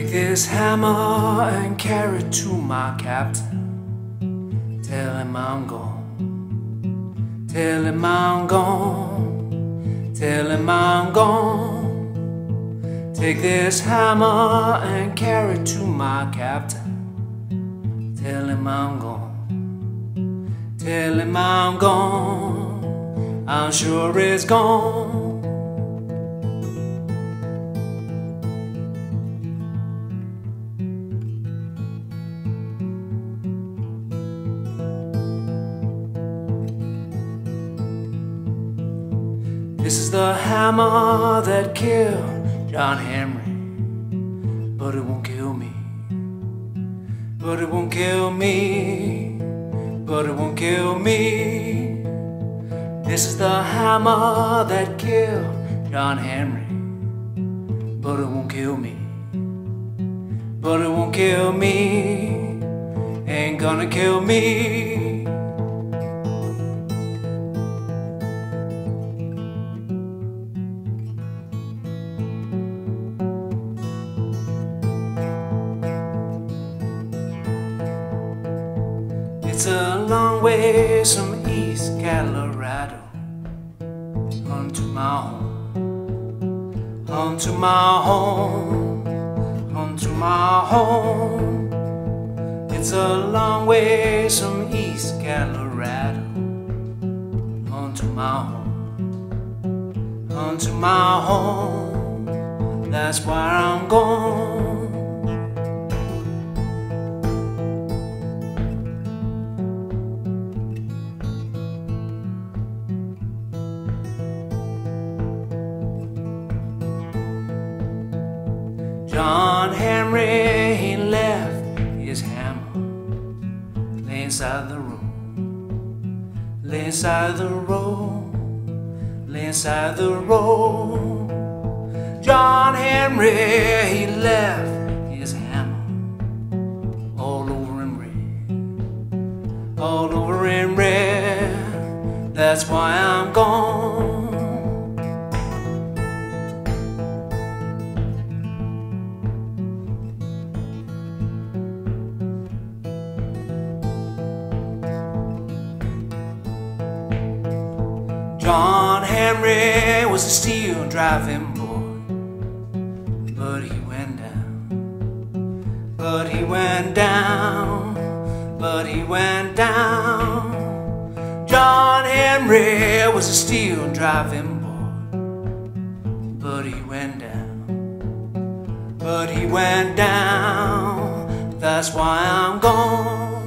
Take this hammer and carry it to my captain. Tell him I'm gone. Tell him I'm gone. Tell him I'm gone. Take this hammer and carry it to my captain. Tell him I'm gone. Tell him I'm gone. I'm sure it's gone. This is the hammer that killed John Henry, but it won't kill me. But it won't kill me. But it won't kill me. This is the hammer that killed John Henry, but it won't kill me. But it won't kill me. Ain't gonna kill me. It's a long way from East Colorado home to my home, home to my home, home to my home. It's a long way from East Colorado home to my home, home to my home. That's where I'm going. John Henry, he left his hammer lay inside the road, lay inside the road, lay inside the road. John Henry, he left his hammer all over in red, all over in red. That's why I'm gone. John Henry was a steel driving boy, but he went down, but he went down, but he went down. John Henry was a steel driving boy, but he went down, but he went down. That's why I'm gone.